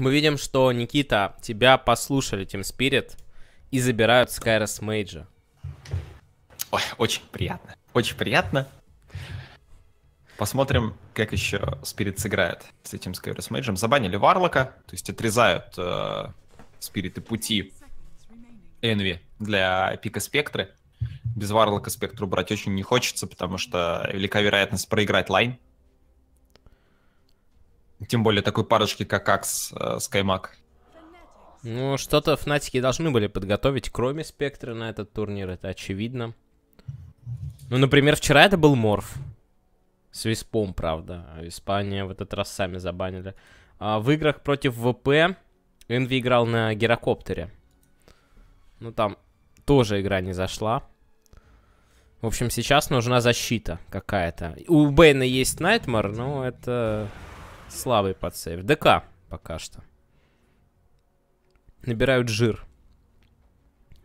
Мы видим, что, Никита, тебя послушали Team Spirit и забирают Skyrus Мейджа. Ой, очень приятно. Очень приятно. Посмотрим, как еще Spirit сыграет с этим Skyrus Мейджем. Забанили Варлока, то есть отрезают э, Спириты пути Энви для пика Спектры. Без Варлока Спектру брать очень не хочется, потому что велика вероятность проиграть лайн. Тем более такой парочки, как Акс, э, Скаймак. Ну, что-то Фнатики должны были подготовить, кроме Спектра на этот турнир, это очевидно. Ну, например, вчера это был Морф. С Виспом, правда. Испания в этот раз сами забанили. А в играх против ВП Энви играл на Герокоптере. Ну, там тоже игра не зашла. В общем, сейчас нужна защита какая-то. У Бейна есть Найтмар, но это слабый подсейв. ДК пока что. Набирают жир.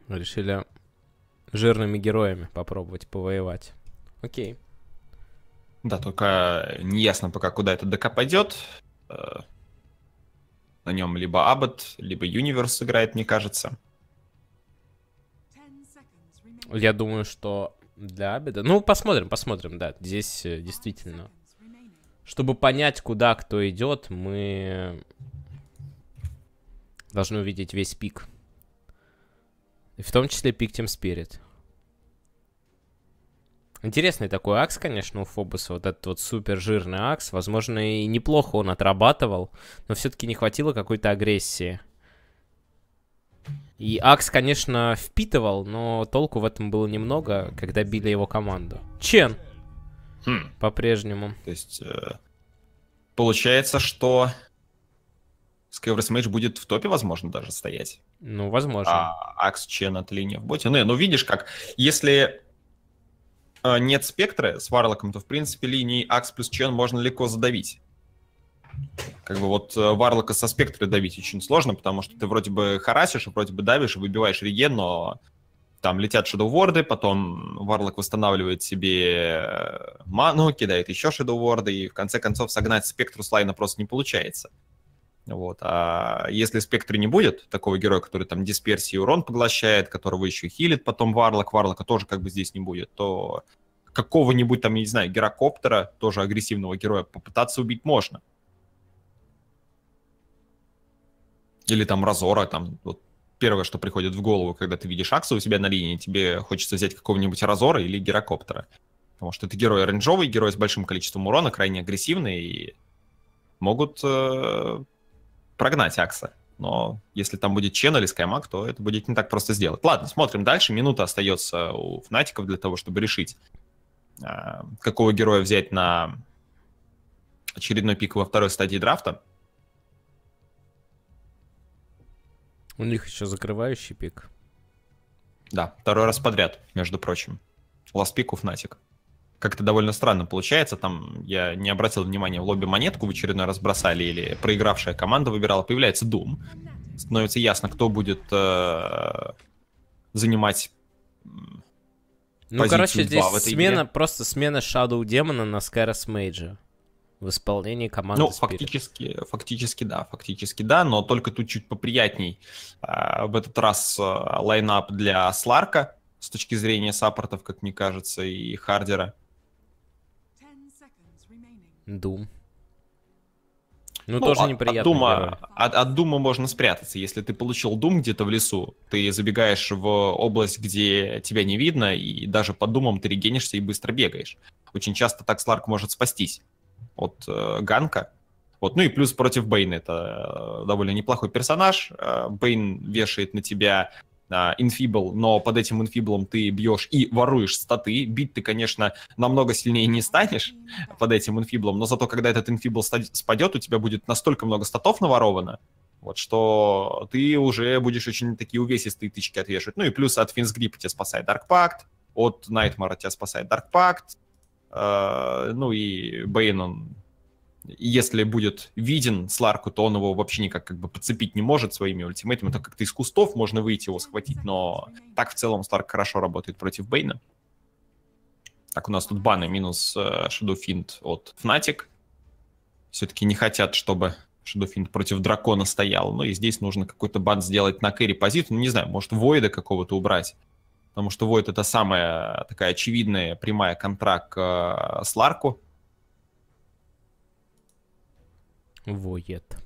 Решили жирными героями попробовать повоевать. Окей. Да, только неясно пока, куда этот ДК пойдет. Э, на нем либо Аббот, либо Юниверс играет, мне кажется. Я думаю, что для Абеда... Ну, посмотрим, посмотрим, да. Здесь э, действительно... Чтобы понять, куда кто идет, мы должны увидеть весь пик. И в том числе пик Team Spirit. Интересный такой акс, конечно, у Фобуса. Вот этот вот супер жирный акс. Возможно, и неплохо он отрабатывал, но все-таки не хватило какой-то агрессии. И Акс, конечно, впитывал, но толку в этом было немного, когда били его команду. Чен. Хм. По-прежнему. То есть, э, получается, что Skyward Mage будет в топе, возможно, даже стоять. Ну, возможно. А Акс Чен от линии в боте. Ну, ну видишь как, если э, нет спектра с Варлоком, то, в принципе, линии Акс плюс Чен можно легко задавить. Как бы вот э, Варлока со спектра давить очень сложно, потому что ты вроде бы харасишь, вроде бы давишь, выбиваешь реген, но там летят шедоуворды, потом Варлок восстанавливает себе э, ману, кидает еще шедоуворды, и в конце концов согнать спектру с лайна просто не получается. Вот. А если спектра не будет, такого героя, который там дисперсии урон поглощает, которого еще хилит потом Варлок, Варлока тоже как бы здесь не будет, то какого-нибудь там, я не знаю, герокоптера, тоже агрессивного героя, попытаться убить можно. Или там Разора, там вот первое, что приходит в голову, когда ты видишь Акса у себя на линии, тебе хочется взять какого-нибудь Разора или Герокоптера. Потому что это герой оранжевый, герой с большим количеством урона, крайне агрессивный и могут э, прогнать Акса. Но если там будет Чен или Скаймак, то это будет не так просто сделать. Ладно, смотрим дальше. Минута остается у Фнатиков для того, чтобы решить, э, какого героя взять на очередной пик во второй стадии драфта. У них еще закрывающий пик. Да, второй раз подряд, между прочим. Ласт-пик у Фнатик. Как-то довольно странно получается. Там я не обратил внимания, в лобби монетку в очередной раз бросали или проигравшая команда выбирала. Появляется Doom. Становится ясно, кто будет э, занимать ну, короче, здесь смена, игре. просто смена Shadow Демона на Skyrus Mage в исполнении команды Ну, Spirit. фактически, фактически да, фактически да, но только тут чуть поприятней. А, в этот раз а, лайнап для Сларка с точки зрения саппортов, как мне кажется, и Хардера. Дум. Ну, ну тоже от, неприятно. От Дума, от, от Дума можно спрятаться. Если ты получил Дум где-то в лесу, ты забегаешь в область, где тебя не видно, и даже под Думом ты регенишься и быстро бегаешь. Очень часто так Сларк может спастись от э, Ганка. Вот. Ну и плюс против Бейна это э, довольно неплохой персонаж. Э, Бейн вешает на тебя инфибл, но под этим инфиблом ты бьешь и воруешь статы. Бить ты, конечно, намного сильнее не станешь под этим инфиблом, но зато когда этот инфибл спадет, у тебя будет настолько много статов наворовано, вот, что ты уже будешь очень такие увесистые тычки отвешивать. Ну и плюс от Финсгрипа тебя спасает Dark Pact, от Найтмара тебя спасает Pact, Э, ну и Бейн, он, если будет виден Сларку, то он его вообще никак как бы подцепить не может своими ультимейтами. Так как-то из кустов можно выйти его схватить, но так в целом Сларк хорошо работает против Бейна. Так, у нас тут баны минус э, Shadow Fiend от Fnatic. Все-таки не хотят, чтобы Шедофинт против дракона стоял. Ну и здесь нужно какой-то бан сделать на кэрри позицию. Ну, не знаю, может, Войда какого-то убрать. Потому что Войд это самая такая очевидная прямая контракт э, с Ларку. Воет.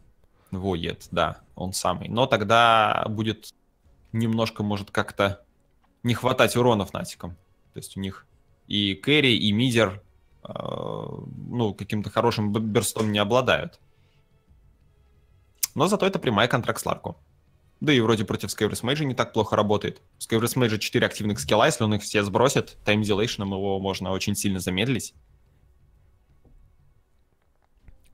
Воет, да, он самый. Но тогда будет немножко, может, как-то не хватать уронов натиком. То есть у них и Кэрри, и Мидер, э, ну, каким-то хорошим берстом не обладают. Но зато это прямая контракт с Ларку. Да и вроде против Skyward Mage не так плохо работает. Skyward Mage 4 активных скилла, если он их все сбросит, тайм дилейшном его можно очень сильно замедлить.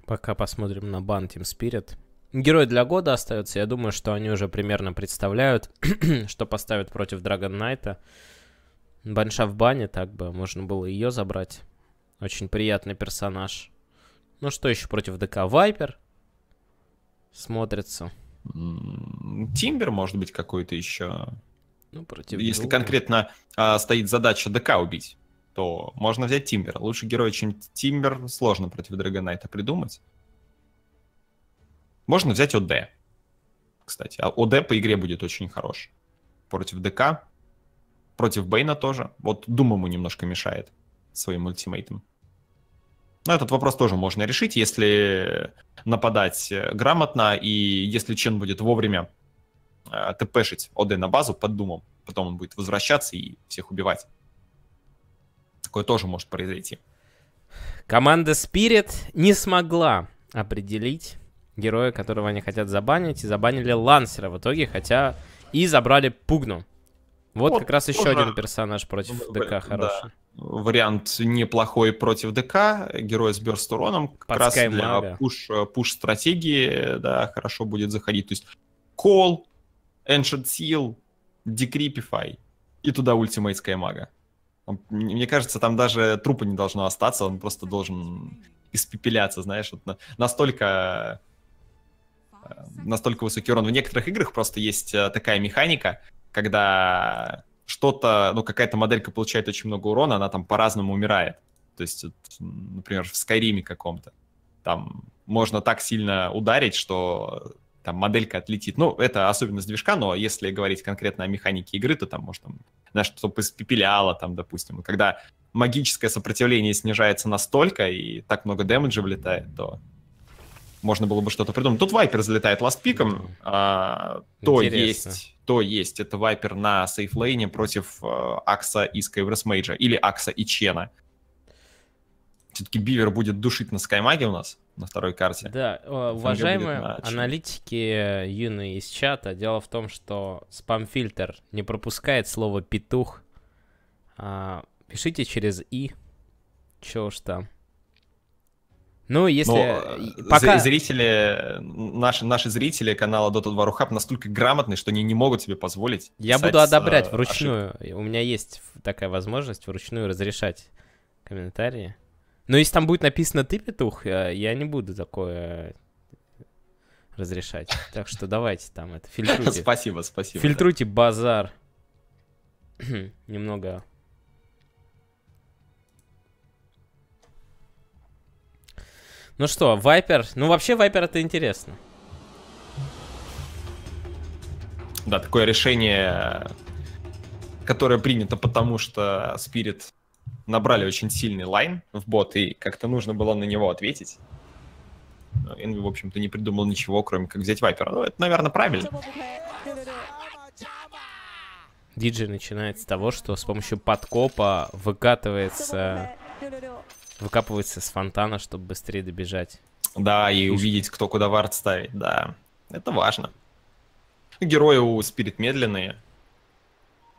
Пока посмотрим на бан Team Spirit. Герой для года остается. Я думаю, что они уже примерно представляют, что поставят против Dragon Knight. Банша в бане, так бы можно было ее забрать. Очень приятный персонаж. Ну что еще против ДК? Вайпер. Смотрится. Тимбер, может быть, какой-то еще. Ну, против Если друга. конкретно а, стоит задача ДК убить, то можно взять Тимбера. Лучше героя, чем Тимбер, сложно против Драгонайта придумать. Можно взять ОД. Кстати, а ОД по игре будет очень хорош. Против ДК, против Бейна тоже. Вот Дум ему немножко мешает своим ультимейтом. Но этот вопрос тоже можно решить, если нападать грамотно и если Чен будет вовремя э, тпшить ОД на базу под Думом. Потом он будет возвращаться и всех убивать. Такое тоже может произойти. Команда Spirit не смогла определить героя, которого они хотят забанить, и забанили Лансера в итоге, хотя и забрали Пугну. Вот, Вот как раз еще тоже- один персонаж против В- ДК да. хороший. Вариант неплохой против ДК, герой с бёрст уроном, как Под раз для пуш, пуш стратегии, да, хорошо будет заходить. То есть Call, Ancient Seal, Decreepify и туда Ultimate Skymага. Там, м- Мне кажется, там даже трупа не должно остаться, он просто должен испепеляться, знаешь, вот на- настолько э, настолько высокий урон. В некоторых играх просто есть э, такая механика, когда что-то, ну, какая-то моделька получает очень много урона, она там по-разному умирает. То есть, например, в Скайриме каком-то. Там можно так сильно ударить, что там моделька отлетит. Ну, это особенность движка, но если говорить конкретно о механике игры, то там, может, там, знаешь, что-то испепеляло, там, допустим. Когда магическое сопротивление снижается настолько, и так много дэмэджа влетает, то можно было бы что-то придумать. Тут Вайпер залетает ластпиком, а, то есть, то есть, это Вайпер на сейфлейне против э, Акса и Skywars Мейджа, или Акса и Чена. Все-таки Бивер будет душить на Скаймаге у нас, на второй карте. Да, э, уважаемые на аналитики э, юные из чата, дело в том, что спам-фильтр не пропускает слово «петух». А, пишите через «и». Чё уж там. Ну, если... Но э, пока... зри- зрители, наши, наши зрители канала Dota 2 Рухаб настолько грамотные, что они не могут себе позволить Я буду одобрять э, вручную. У меня есть такая возможность вручную разрешать комментарии. Но если там будет написано «ты петух», э, я не буду такое разрешать. Так что давайте там это, ошибки. фильтруйте. Спасибо, спасибо. Фильтруйте базар. Немного. Ну что, Вайпер. Ну, вообще, Вайпер это интересно. Да, такое решение, которое принято потому, что Spirit набрали очень сильный лайн в бот, и как-то нужно было на него ответить. Envy, в общем-то, не придумал ничего, кроме как взять Вайпера. Ну, это, наверное, правильно. Диджей начинает с того, что с помощью подкопа выкатывается, выкапывается с фонтана, чтобы быстрее добежать. Да, и увидеть, кто куда вард ставит, да. Это важно. Герои у Спирит медленные.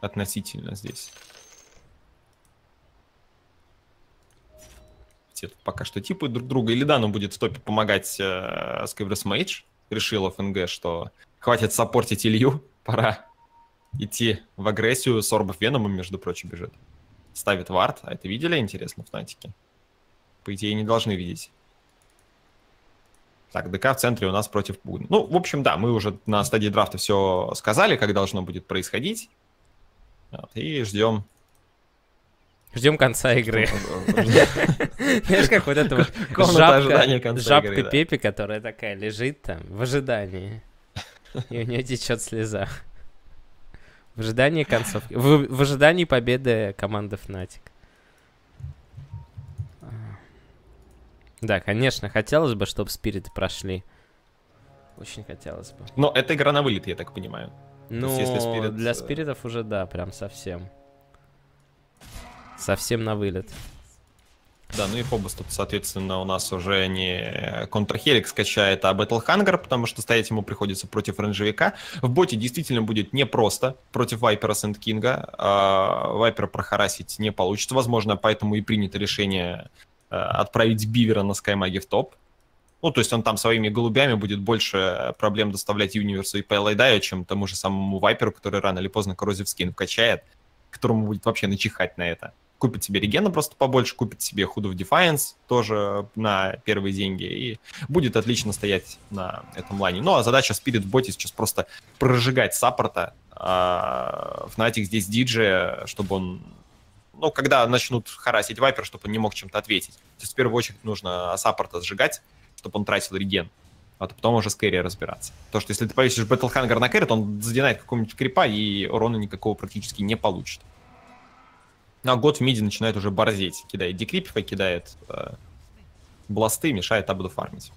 Относительно здесь. Те тут пока что типы друг друга. Или Дану будет в топе помогать э, Skywars Mage. Решила ФНГ, что хватит саппортить Илью. Пора идти в агрессию. Сорбов Веномом, между прочим, бежит. Ставит вард. А это видели, интересно, в Натике? По идее, не должны видеть. Так, ДК в центре у нас против Пугна. Ну, в общем, да, мы уже на стадии драфта все сказали, как должно будет происходить. Вот, и ждем. Ждем конца игры. Знаешь, как вот эта вот жабка. Пепи, которая такая лежит там в ожидании. И у нее течет слеза. В ожидании концовки. В, в ожидании победы команды Fnatic. Да, конечно, хотелось бы, чтобы спириты прошли. Очень хотелось бы. Но это игра на вылет, я так понимаю. Ну, есть если Spirit, для э, спиритов уже да, прям совсем. Совсем на вылет. Да, ну и Фобос тут, соответственно, у нас уже не Контрхелик скачает, а Battle Hunger, потому что стоять ему приходится против рейнджевика. В боте действительно будет непросто против Вайпера Сент Кинга. Вайпера прохарасить не получится, возможно, поэтому и принято решение отправить Бивера на Скаймаге в топ. Ну, то есть он там своими голубями будет больше проблем доставлять Юниверсу и Пэлайдаю, чем тому же самому Вайперу, который рано или поздно коррозив скин вкачает, которому будет вообще начихать на это. Купит себе регена просто побольше, купит себе Худу в Defiance тоже на первые деньги и будет отлично стоять на этом лайне. Ну, а задача Spirit в боте сейчас просто прожигать саппорта. А Fnatic здесь диджея, чтобы он ну, когда начнут харасить Вайпер, чтобы он не мог чем-то ответить. То есть в первую очередь нужно саппорта сжигать, чтобы он тратил реген. А то потом уже с кэрри разбираться. То, что если ты повесишь Hunger на кэрри, то он задинает какого-нибудь крипа и урона никакого практически не получит. Ну, а год в миде начинает уже борзеть. Кидает декрипифа, кидает э, бласты, мешает Абду фармить.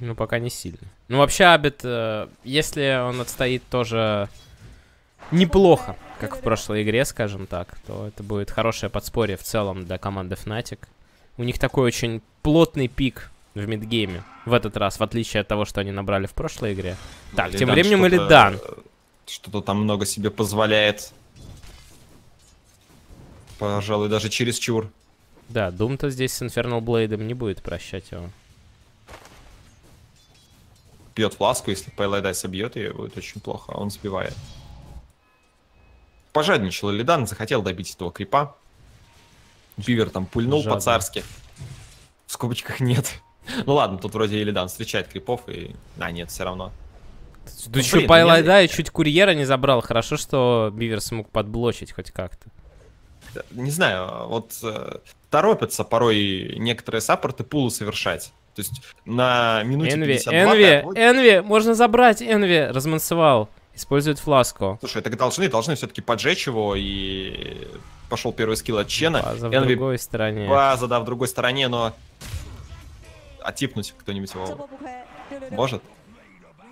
Ну, пока не сильно. Ну, вообще, Абит, э, если он отстоит тоже неплохо, как в прошлой игре, скажем так, то это будет хорошее подспорье в целом для команды Fnatic. У них такой очень плотный пик в мидгейме в этот раз, в отличие от того, что они набрали в прошлой игре. Так, тем Илидан временем что-то- Илидан. Что-то там много себе позволяет. Пожалуй, даже через чур. Да, Дум-то здесь с Infernal Блейдом не будет прощать его. Пьет фласку, если Пайлайдай собьет ее, будет очень плохо, а он сбивает. Пожадничал Илидан, захотел добить этого крипа. Бивер там пульнул Жадно. по-царски. В скобочках нет. Ну ладно, тут вроде Илидан встречает крипов и... А, нет, все равно. Да еще блин, Пайлайда и чуть курьера не забрал. Хорошо, что Бивер смог подблочить хоть как-то. Не знаю, вот э, торопятся порой некоторые саппорты пулы совершать. То есть на минуте Энви, 52 ты Энви, Энви, можно забрать, Энви, размансовал. Использует фласку. Слушай, так должны, должны все-таки поджечь его, и пошел первый скилл от Чена. База в Энви другой стороне. база, да, в другой стороне, но... Отипнуть кто-нибудь его может?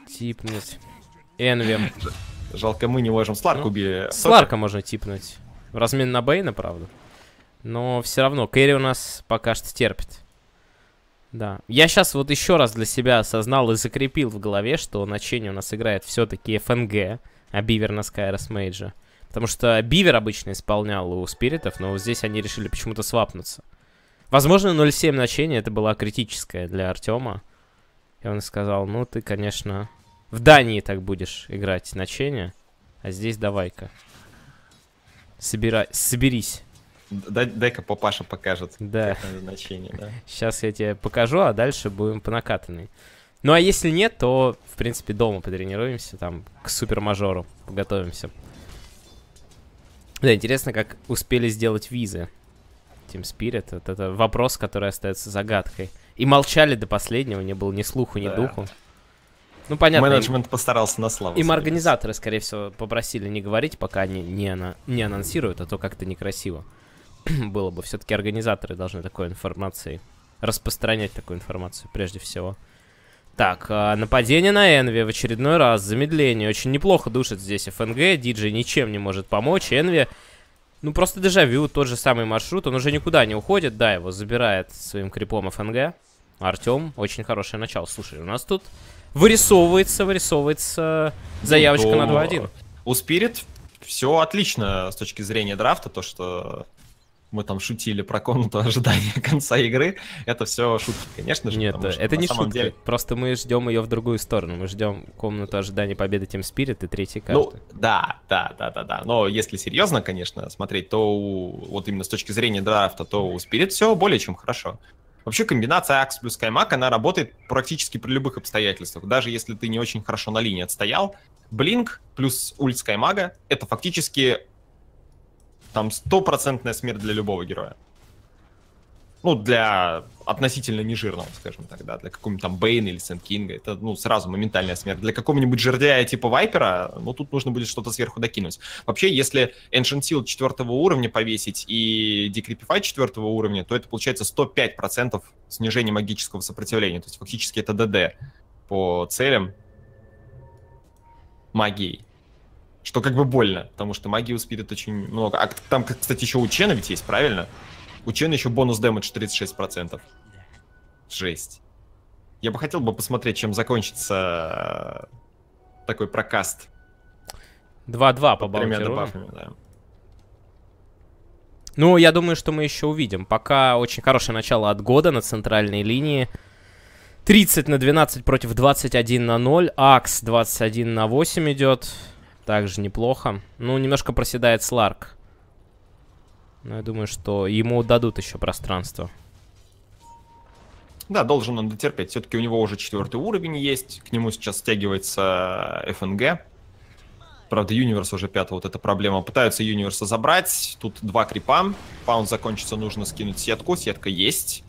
Типнуть. Энви. Жалко, мы не можем. Сларк Ну, убили. Сларка можно типнуть. В размен на Бейна, правда. Но все равно, Кэрри у нас пока что терпит. Да. Я сейчас вот еще раз для себя осознал и закрепил в голове, что на Чене у нас играет все-таки ФНГ, а Бивер на Скайрос Мейджа. Потому что Бивер обычно исполнял у Спиритов, но здесь они решили почему-то свапнуться. Возможно, 0.7 начение это была критическая для Артема. И он сказал, ну ты, конечно, в Дании так будешь играть начение, а здесь давай-ка. Собирай, соберись. Дай- Дай-ка папаша покажет. Да. как надо значение, да. Сейчас я тебе покажу, а дальше будем по накатанной. Ну а если нет, то, в принципе, дома потренируемся, там, к супермажору подготовимся. Да, интересно, как успели сделать визы Team Spirit. Вот это вопрос, который остается загадкой. И молчали до последнего, не было ни слуху, ни Да. духу. Ну, понятно, им- Менеджмент постарался на славу. им организаторы, скорее всего, попросили не говорить, пока они не, ана- не анонсируют, а то как-то некрасиво. Было бы. Все-таки организаторы должны такой информацией распространять такую информацию прежде всего. Так, а, нападение на Энви в очередной раз, замедление. Очень неплохо душит здесь ФНГ, Диджей ничем не может помочь. Энви, ну просто дежавю, тот же самый маршрут, он уже никуда не уходит, да, его забирает своим крипом ФНГ. Артем, очень хорошее начало. Слушай, у нас тут вырисовывается, вырисовывается заявочка Ну, на то 2-1. У Spirit все отлично с точки зрения драфта, то, что мы там шутили про комнату ожидания конца игры, это все шутки, конечно же. Нет, что это не шутка. деле- Просто мы ждем ее в другую сторону. Мы ждем комнату ожидания победы Team Spirit и третьей Ну, карты. да, да, да, да, да. Но если серьезно, конечно, смотреть, то у- вот именно с точки зрения драфта, то у Spirit все более чем хорошо. Вообще комбинация Акс плюс Каймак, она работает практически при любых обстоятельствах. Даже если ты не очень хорошо на линии отстоял, Блинк плюс ульт Скаймага — это фактически Там стопроцентная смерть для любого героя. Ну, для относительно нежирного, скажем так, да, для какого-нибудь там Бейна или Сент Кинга, это, ну, сразу моментальная смерть. Для какого-нибудь жердяя типа Вайпера, ну, тут нужно будет что-то сверху докинуть. Вообще, если Ancient Seal четвертого уровня повесить и Decreepify четвертого уровня, то это получается 105% снижения магического сопротивления. То есть, фактически, это ДД по целям магией. Что как бы больно, потому что магии у Спирит очень много. А там, кстати, еще у Чена ведь есть, правильно? У Чена еще бонус дэмэдж 36%. Жесть. Я бы хотел бы посмотреть, чем закончится э, такой прокаст. 2-2 по бафами, да. Ну, я думаю, что мы еще увидим. Пока очень хорошее начало от года на центральной линии. 30 на 12 против 21 на 0. Акс 21 на 8 идет. Также неплохо. Ну, немножко проседает Сларк. Но я думаю, что ему дадут еще пространство. Да, должен он дотерпеть. Все-таки у него уже четвертый уровень есть. К нему сейчас стягивается ФНГ. Правда, Юниверс уже пятый, вот эта проблема. Пытаются Юниверса забрать. Тут два крипа. Паунд закончится, нужно скинуть сетку. Сетка есть.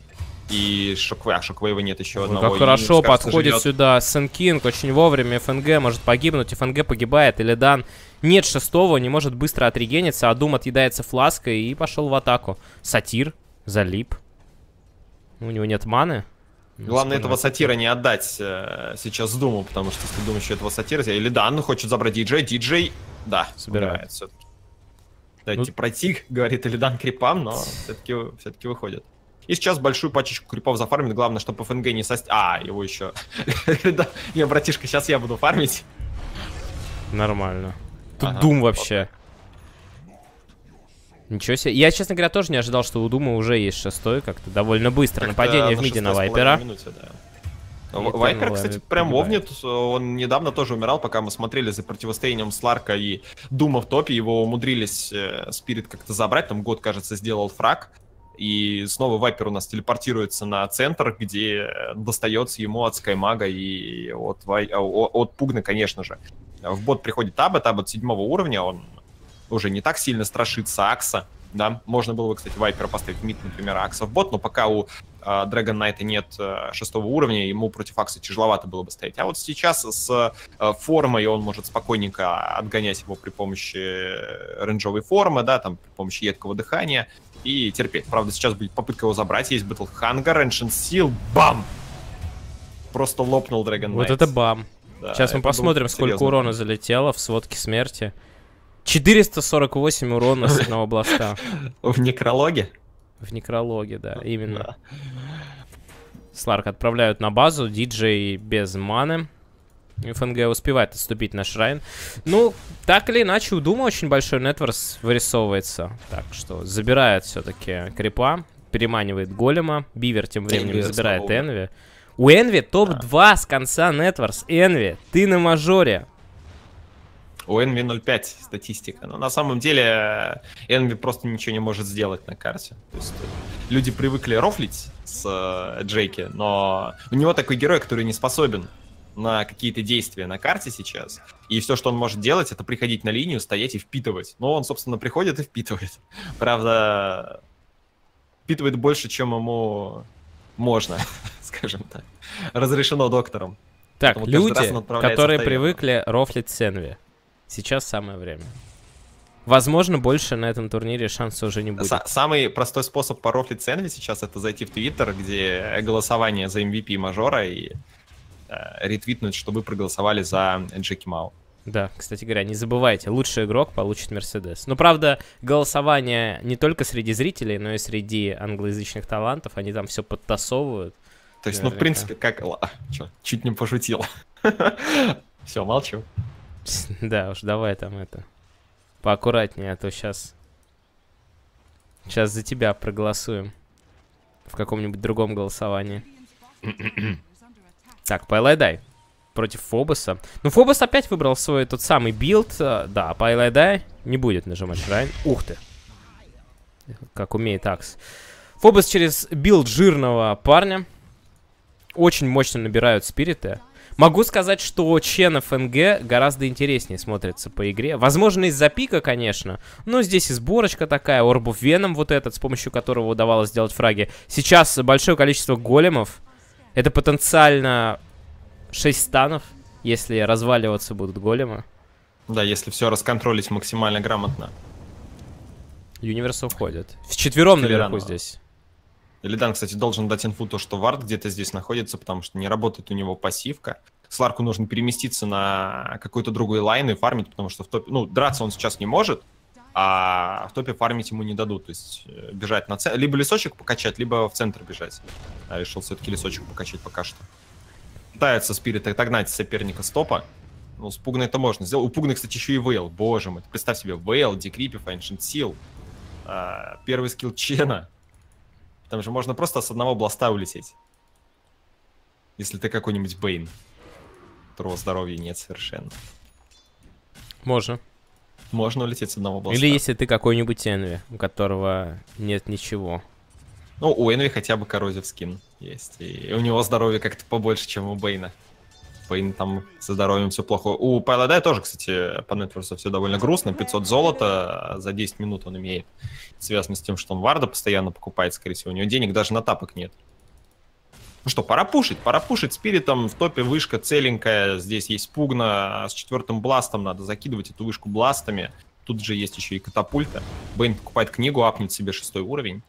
И шоквей, а шоквейва нет еще Ой, одного. Как хорошо Юниверс, подходит кажется, сюда Сэн Кинг. Очень вовремя ФНГ может погибнуть. ФНГ погибает. Или Дан нет шестого, не может быстро отрегениться. А Дум отъедается флаской и пошел в атаку. Сатир залип. У него нет маны. Главное этого сатира не отдать э, сейчас Думу, потому что если Дум еще этого сатира... Или Дан хочет забрать диджей, диджей... Да, собирает все-таки. Дайте ну... пройти, говорит Илидан крипам, но все-таки все выходит. И сейчас большую пачечку крипов зафармит. Главное, чтобы ФНГ не сости... А, его еще... Не, братишка, сейчас я буду фармить. Нормально. Тут Дум вообще. Ничего себе. Я, честно говоря, тоже не ожидал, что у Дума уже есть шестой. Как-то довольно быстро. Нападение в миде на Вайпера. Вайпер, кстати, прям вовнит. Он недавно тоже умирал, пока мы смотрели за противостоянием Сларка и Дума в топе. Его умудрились э, Спирит как-то забрать. Там год, кажется, сделал фраг. И снова Viper у нас телепортируется на центр, где достается ему от Скаймага и от, Вай... А, от Пугна, конечно же. В бот приходит Табат, Abed седьмого уровня, он уже не так сильно страшится Акса, да, можно было бы, кстати, Вайпера поставить mid, например, Акса в бот, но пока у э, Dragon Knight нет э, шестого уровня, ему против Акса тяжеловато было бы стоять. А вот сейчас с э, формой он может спокойненько отгонять его при помощи рейнджовой формы, да, там, при помощи едкого дыхания, и терпеть. Правда, сейчас будет попытка его забрать. Есть Battle Hunger, Ancient Seal, бам! Просто лопнул Dragon Knight. Вот это бам. Да, сейчас мы посмотрим, сколько урона залетело в сводке смерти. 448 урона с одного бласта. В некрологе? В некрологе, да, именно. Сларк отправляют на базу, диджей без маны. ФНГ успевает отступить на Шрайн. Ну, так или иначе, у Дума очень большой нетворс вырисовывается. Так что забирает все-таки крипа, переманивает голема. Бивер тем временем Энви забирает Энви. У Энви топ-2 с конца нетворс. Энви, ты на мажоре. У Энви 0.5 статистика. Но на самом деле Энви просто ничего не может сделать на карте. То есть э, люди привыкли рофлить с э, Джейки, но у него такой герой, который не способен на какие-то действия на карте сейчас, и все, что он может делать, это приходить на линию, стоять и впитывать. Но он, собственно, приходит и впитывает. Правда, впитывает больше, чем ему можно, скажем так. Разрешено доктором. Так, Поэтому люди, которые привыкли рофлить Сенви, сейчас самое время. Возможно, больше на этом турнире шанса уже не будет. С самый простой способ порофлить Сенви сейчас это зайти в Твиттер, где голосование за MVP мажора и Э, ретвитнуть, что вы проголосовали за Джеки Мау. Да, кстати говоря, не забывайте, лучший игрок получит Мерседес. Но, правда, голосование не только среди зрителей, но и среди англоязычных талантов, они там все подтасовывают. То есть, наверняка. ну, в принципе, как... Чё, чуть не пошутил. Все, молчу. Да уж, давай там это... Поаккуратнее, а то сейчас... Сейчас за тебя проголосуем. В каком-нибудь другом голосовании. Так, pieliedie против Фобоса. Ну, Фобос опять выбрал свой тот самый build. Э, да, pieliedie не будет нажимать Shrine. Ух ты. Как умеет Axe. Фобос через build жирного парня. Очень мощно набирают Спириты. Могу сказать, что Чен fng гораздо интереснее смотрится по игре. Возможно, из-за пика, конечно. Но здесь и сборочка такая, Orb of Venom вот этот, с помощью которого удавалось сделать фраги. Сейчас большое количество големов. Это потенциально 6 станов, если разваливаться будут големы. Да, если все расконтролить максимально грамотно. Юниверс уходит. В четвером наверху здесь. Илидан, кстати, должен дать инфу то, что Вард где-то здесь находится, потому что не работает у него пассивка. Сларку нужно переместиться на какой-то другой лайн и фармить, потому что в топе... Ну, драться он сейчас не может, а в топе фармить ему не дадут. То есть э, бежать на центр... Либо лесочек покачать, либо в центр бежать. А решил все-таки лесочек покачать пока что. Пытается Спирит отогнать соперника с топа. Ну, с Пугной это можно сделать. У Пугны, кстати, еще и Вейл. Боже мой. Представь себе, Вейл, Декрипив, Ancient Seal. А, первый скилл Чена. Там же можно просто с одного бласта улететь. Если ты какой-нибудь Бейн. Которого здоровья нет совершенно. Можно. Можно улететь с одного бласта. Или если ты какой-нибудь Энви, у которого нет ничего. Ну, у Энви хотя бы коррозив скин есть. И у него здоровье как-то побольше, чем у Бейна. Бейн там со здоровьем все плохо. У Пайладая тоже, кстати, по нетворсу все довольно грустно. 500 золота за 10 минут он имеет. Связано с тем, что он Варда постоянно покупает, скорее всего. У него денег даже на тапок нет. Ну что, пора пушить, пора пушить спиритом. В топе вышка целенькая. Здесь есть пугна. С четвертым бластом надо закидывать эту вышку бластами. Тут же есть еще и катапульта. Бейн покупает книгу, апнет себе шестой уровень.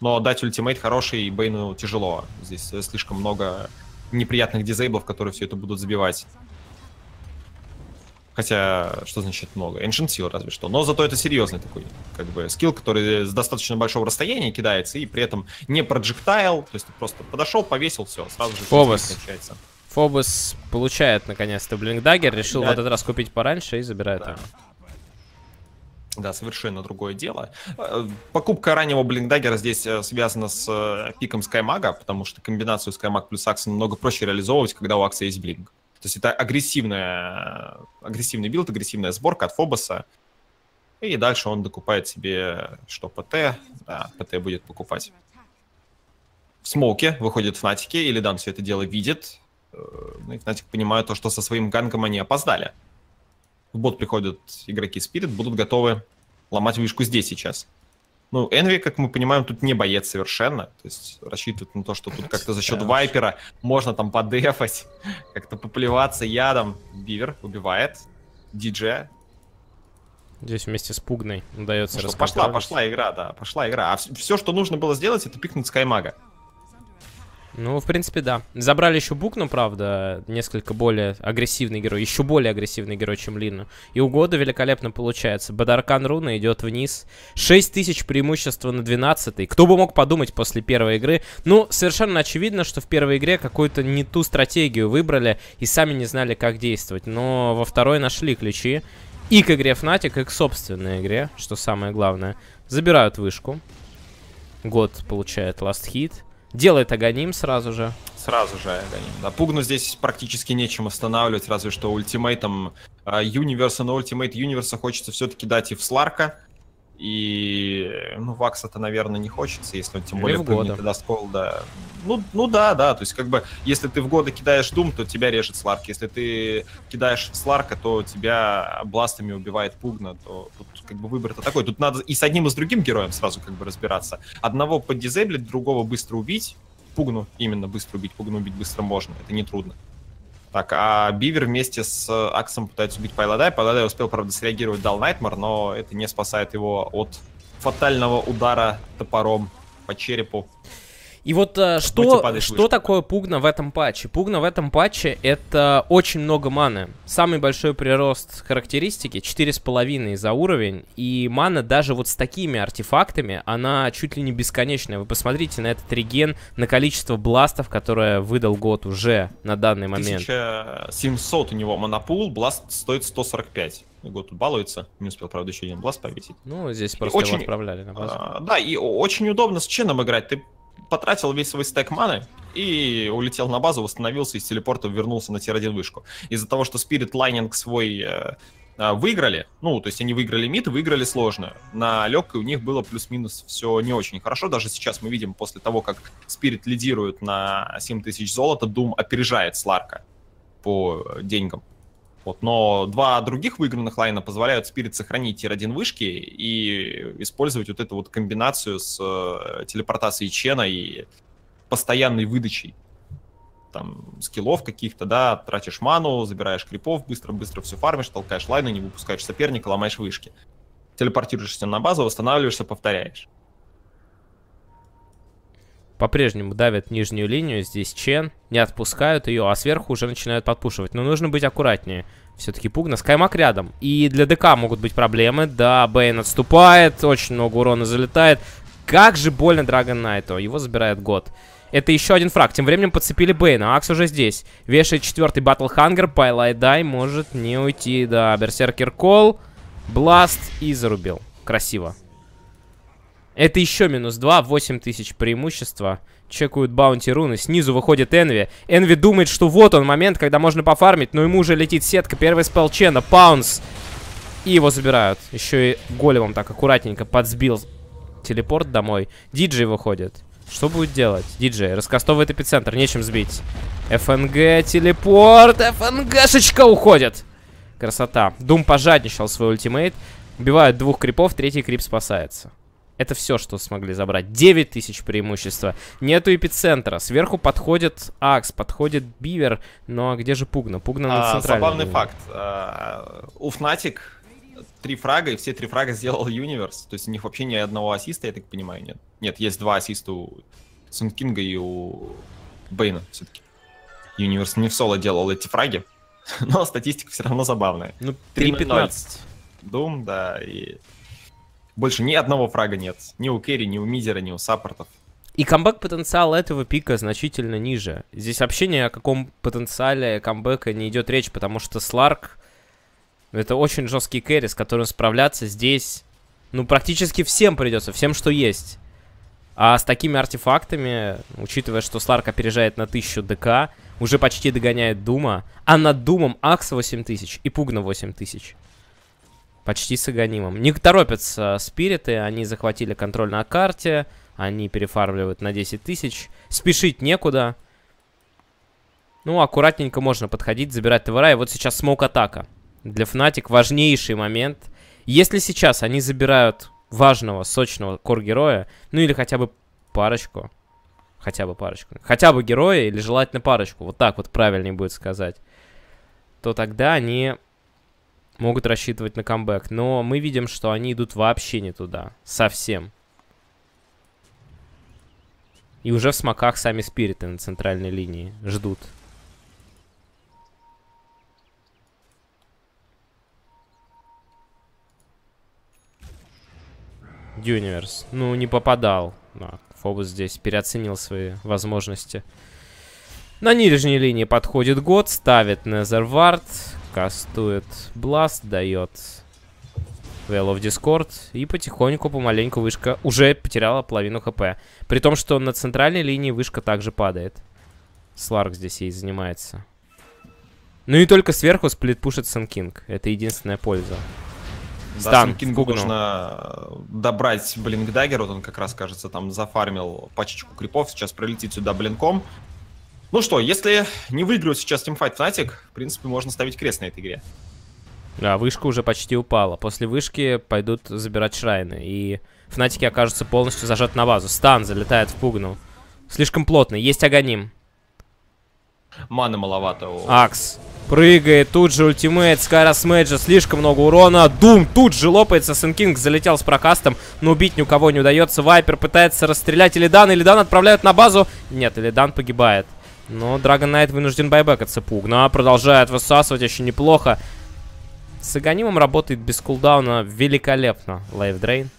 Но дать ультимейт хороший Бейну тяжело. Здесь слишком много неприятных дизейблов, которые все это будут забивать. Хотя, что значит много? Ancient Seal разве что. Но зато это серьезный такой, как бы, скилл, который с достаточно большого расстояния кидается, и при этом не проджектайл, то есть ты просто подошел, повесил, все, сразу же Фобос. Фобос получает, наконец-то, Блинкдаггер, решил да. в этот раз купить пораньше и забирает да. его. Да, совершенно другое дело. Э, покупка раннего Blink Dagger а здесь э, связана с э, пиком Скаймага, потому что комбинацию Скаймаг плюс Axe намного проще реализовывать, когда у Акса есть Blink. То есть это агрессивная, агрессивный build, агрессивная сборка от Фобоса. И дальше он докупает себе что PT, да, PT будет покупать. В смоуке выходит Фнатики, Illidan все это дело видит. Ну и Fnatic понимает то, что со своим ганком они опоздали в бот приходят игроки Spirit, будут готовы ломать вышку здесь сейчас. Ну, Энви, как мы понимаем, тут не боец совершенно. То есть рассчитывает на то, что тут как-то за счет вайпера можно там подефать, как-то поплеваться ядом. Бивер убивает диджея. Здесь вместе с Пугной удается ну, Пошла, пошла игра, да, пошла игра. А все, что нужно было сделать, это пикнуть Скаймага. Ну, в принципе, да. Забрали еще Букну, правда, несколько более агрессивный герой, еще более агрессивный герой, чем Лину. И у Года великолепно получается. Бадаркан Руна идет вниз. 6000 преимущества на 12 Кто бы мог подумать после первой игры? Ну, совершенно очевидно, что в первой игре какую-то не ту стратегию выбрали и сами не знали, как действовать. Но во второй нашли ключи. И к игре Fnatic, и к собственной игре, что самое главное. Забирают вышку. Год получает last hit. Делает Аганим сразу же. Сразу же Аганим. Да, Пугну здесь практически нечем останавливать, разве что ультимейтом Юниверса, но ультимейт Юниверса хочется все-таки дать и в Сларка. И, ну, Вакса-то, наверное, не хочется, если он тем Или более прыгнет и даст кол, да. Ну, ну да, да, то есть как бы, если ты в годы кидаешь Дум, то тебя режет Сларк. Если ты кидаешь Сларка, то тебя бластами убивает Пугна, то тут как бы выбор-то такой. Тут надо и с одним, и с другим героем сразу как бы разбираться. Одного поддизейблить, другого быстро убить. Пугну именно быстро убить, Пугну убить быстро можно, это не трудно. Так, а Бивер вместе с Аксом пытается убить Пайладай. Пайладай успел, правда, среагировать, дал Найтмар, но это не спасает его от фатального удара топором по черепу. И вот э, что, что такое Пугна в этом патче? Пугна в этом патче это очень много маны. Самый большой прирост характеристики 4,5 за уровень. И мана даже вот с такими артефактами, она чуть ли не бесконечная. Вы посмотрите на этот реген, на количество бластов, которое выдал год уже на данный момент. 1700 у него монопул, бласт стоит 145 год тут балуется. Не успел, правда, еще один бласт повесить. Ну, здесь просто очень, его отправляли на базу. А, да, и очень удобно с чином играть. Ты потратил весь свой стек маны и улетел на базу, восстановился и с телепортом вернулся на тир-1 вышку. Из-за того, что Spirit Lining свой э, э, выиграли, ну, то есть они выиграли мид, выиграли сложно. На легкой у них было плюс-минус все не очень хорошо. Даже сейчас мы видим, после того, как Spirit лидирует на 7000 золота, Doom опережает Сларка. по деньгам. Вот, но два других выигранных лайна позволяют Spirit сохранить tier-1 вышки и использовать вот эту вот комбинацию с э, телепортацией Чена и постоянной выдачей там скиллов каких-то, да, тратишь ману, забираешь крипов, быстро-быстро все фармишь, толкаешь лайны, не выпускаешь соперника, ломаешь вышки. Телепортируешься на базу, восстанавливаешься, повторяешь. По-прежнему давят нижнюю линию, здесь Чен, не отпускают ее, а сверху уже начинают подпушивать. Но нужно быть аккуратнее. Все-таки Пугна, Скаймаг рядом. И для ДК могут быть проблемы. Да, Бейн отступает, очень много урона залетает. Как же больно Dragon Knight у, его забирает год. Это еще один фраг. Тем временем подцепили Бейна. Акс уже здесь. Вешает четвертый Battle Hunger. pieliedie может не уйти. Да, Berserker Call. Blast и зарубил. Красиво. Это еще минус 2, 8 тысяч преимущества. Чекают баунти руны. Снизу выходит Энви. Энви думает, что вот он момент, когда можно пофармить, но ему уже летит сетка. Первый спел Чена. Паунс. И его забирают. Еще и големом так аккуратненько подсбил телепорт домой. Диджей выходит. Что будет делать? Диджей, раскастовывает эпицентр, нечем сбить. ФНГ, телепорт, ФНГшечка уходит. Красота. Дум пожадничал свой ультимейт. Убивают двух крипов, третий крип спасается. Это все, что смогли забрать. 9 тысяч преимущества. Нету эпицентра. Сверху подходит Акс, подходит Бивер. Ну а где же Пугна? Пугна на а, Забавный линии. факт. А, у Fnatic три фрага, и все три фрага сделал Universe. То есть у них вообще ни одного ассиста, я так понимаю, нет. Нет, есть два ассиста у Sand King а и у Бейна все-таки. Universe не в соло делал эти фраги, но статистика все равно забавная. Ну, 3-15. Дум, да, и... Больше ни одного фрага нет. Ни у Керри, ни у мидера, ни у саппортов. И камбэк потенциал этого пика значительно ниже. Здесь вообще ни о каком потенциале камбэка не идет речь, потому что Сларк это очень жесткий керри, с которым справляться здесь, ну, практически всем придется, всем, что есть. А с такими артефактами, учитывая, что Сларк опережает на 1000 ДК, уже почти догоняет Дума, а над Думом Акс 8000 и Пугна 8000. Почти с Аганимом. Не торопятся спириты, они захватили контроль на карте, они перефармливают на 10 тысяч. Спешить некуда. Ну, аккуратненько можно подходить, забирать товара. И вот сейчас смоук-атака. Для Fnatic важнейший момент. Если сейчас они забирают важного, сочного кор-героя, ну или хотя бы парочку, хотя бы парочку, хотя бы героя или желательно парочку, вот так вот правильнее будет сказать, то тогда они могут рассчитывать на камбэк. Но мы видим, что они идут вообще не туда. Совсем. И уже в смоках сами спириты на центральной линии ждут. Юниверс. Ну, не попадал. Да, Фобус здесь переоценил свои возможности. На нижней линии подходит год, ставит Незервард, кастует Бласт, дает Veil of Discord. И потихоньку, помаленьку вышка уже потеряла половину хп. При том, что на центральной линии вышка также падает. Сларк здесь ей занимается. Ну и только сверху сплит пушит Санкинг. Это единственная польза. Sand King у нужно э, добрать Blink Dagger, вот он как раз, кажется, там зафармил пачечку крипов, сейчас пролетит сюда blink ом. Ну что, если не выигрывать сейчас teamfight Fnatic, в принципе, можно ставить крест на этой игре. Да, вышка уже почти упала. После вышки пойдут забирать shrine ы. И Fnatic и окажутся полностью зажаты на базу. Стан залетает в пугну. Слишком плотно. Есть Аганим. Маны маловато. Акс. Прыгает, тут же ультимейт, Skywrath Mage а, слишком много урона. Дум тут же лопается, Sand King залетел с прокастом, но убить ни у кого не удается. Вайпер пытается расстрелять Illidan, Illidan отправляют на базу. Нет, Illidan погибает. Но Dragon Knight вынужден buyback от Пугна. Продолжает высасывать очень неплохо. С Аганимом работает без cooldown а великолепно. Life Drain.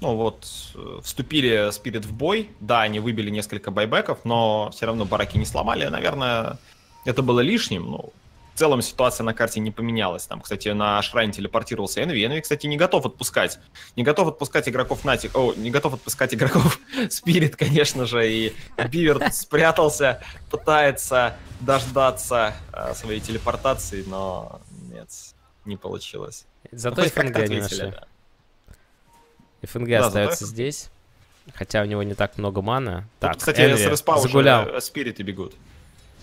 Ну вот, э, вступили Spirit в бой. Да, они выбили несколько buyback ов, но все равно бараки не сломали. Наверное, это было лишним. Ну, в целом ситуация на карте не поменялась. Там, кстати, на shrine телепортировался EnVy. EnVy, кстати, не готов отпускать. Не готов отпускать игроков Fnatic. О, не готов отпускать игроков Spirit, конечно же. И Бивер спрятался, пытается дождаться а, своей телепортации, но нет, не получилось. Зато ну, ФНГ не нашли. Да. ФНГ да, остается здесь. Хотя у него не так много мана. Тут, так, кстати, EnVy с загулял. Spirit ы бегут.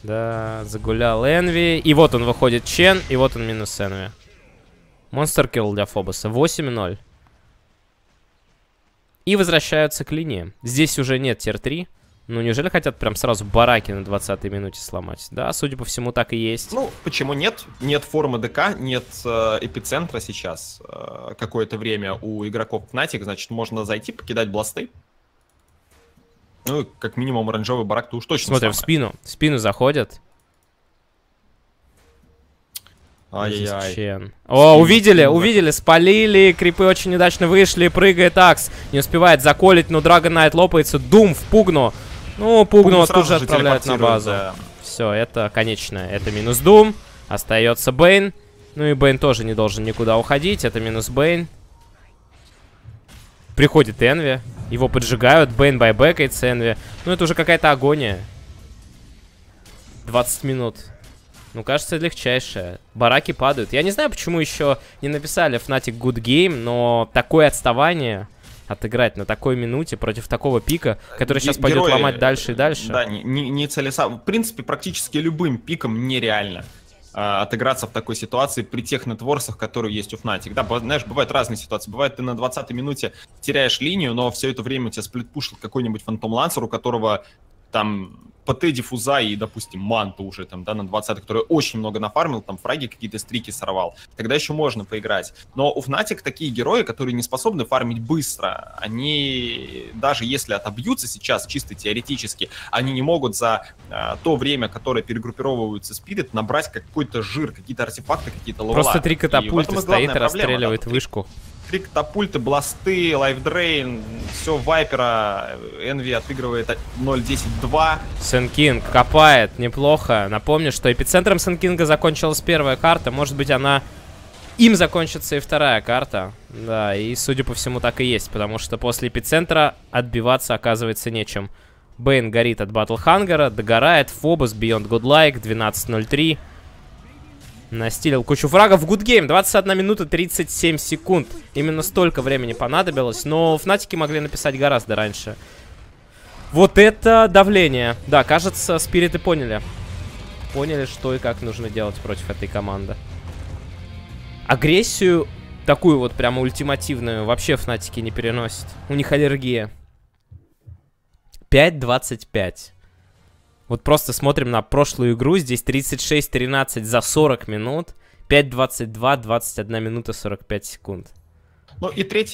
Да, загулял EnVy. И вот он выходит Чен, и вот он минус EnVy. Monster kill для Фобоса. 8-0. И возвращаются к линии. Здесь уже нет tier-3. Ну, неужели хотят прям сразу бараки на 20-й минуте сломать? Да, судя по всему, так и есть. Ну, почему нет? Нет формы ДК, нет э, эпицентра сейчас э, какое-то время у игроков Fnatic, значит, можно зайти, покидать blast ы. Ну, как минимум, оранжевый барак-то уж точно Смотрим, в спину. В спину заходят. Ай-яй-яй. О, увидели, увидели, спалили, крипы очень удачно вышли, прыгает Акс. Не успевает заколить, но Dragon Knight лопается. Дум в Пугну. Ну, Пугну тут же отправляют на базу. Да. Все, это конечное. Это минус Дум. Остается Бейн. Ну и Бейн тоже не должен никуда уходить. Это минус Бейн. Приходит Энви. Его поджигают. Бейн байбекается Энви. Ну, это уже какая-то агония. 20 минут. Ну, кажется, легчайшее. Бараки падают. Я не знаю, почему еще не написали Fnatic Good Game, но такое отставание отыграть на такой минуте против такого пика, который сейчас пойдет ломать дальше и дальше. Да, не, не, не целесообразно. В принципе, практически любым пиком нереально отыграться в такой ситуации при тех нетворсах, которые есть у Fnatic. Да, знаешь, бывают разные ситуации. Бывает, ты на 20-й минуте теряешь линию, но все это время у тебя сплитпушил какой-нибудь Фантом Лансер, у которого там по Тедди Фуза и, допустим, Манту уже там, да, на 20 который очень много нафармил, там фраги какие-то стрики сорвал, тогда еще можно поиграть. Но у Fnatic такие герои, которые не способны фармить быстро, они, даже если отобьются сейчас, чисто теоретически, они не могут за а, то время, которое перегруппировываются Спирит, набрать какой-то жир, какие-то артефакты, какие-то левела. Просто три катапульты стоит и расстреливает да, вышку три катапульты, blast ы, Life Drain, все в Вайпера, EnVy отыгрывает 0-10-2. Sand King копает неплохо. Напомню, что эпицентром Sand King а закончилась первая карта. Может быть, она им закончится и вторая карта. Да, и судя по всему так и есть, потому что после эпицентра отбиваться оказывается нечем. Бейн горит от Battle Hunger а, догорает, Фобос, Beyond Godlike, 12.03. Настилил кучу фрагов. Good game. 21 минута 37 секунд. Именно столько времени понадобилось. Но Фнатики могли написать гораздо раньше. Вот это давление. Да, кажется, спириты поняли. Поняли, что и как нужно делать против этой команды. Агрессию, такую вот прямо ультимативную, вообще Фнатики не переносят. У них аллергия. 5.25. Вот просто смотрим на прошлую игру. Здесь 36-13 за 40 минут. 5-22, 21 минута 45 секунд. Ну и третий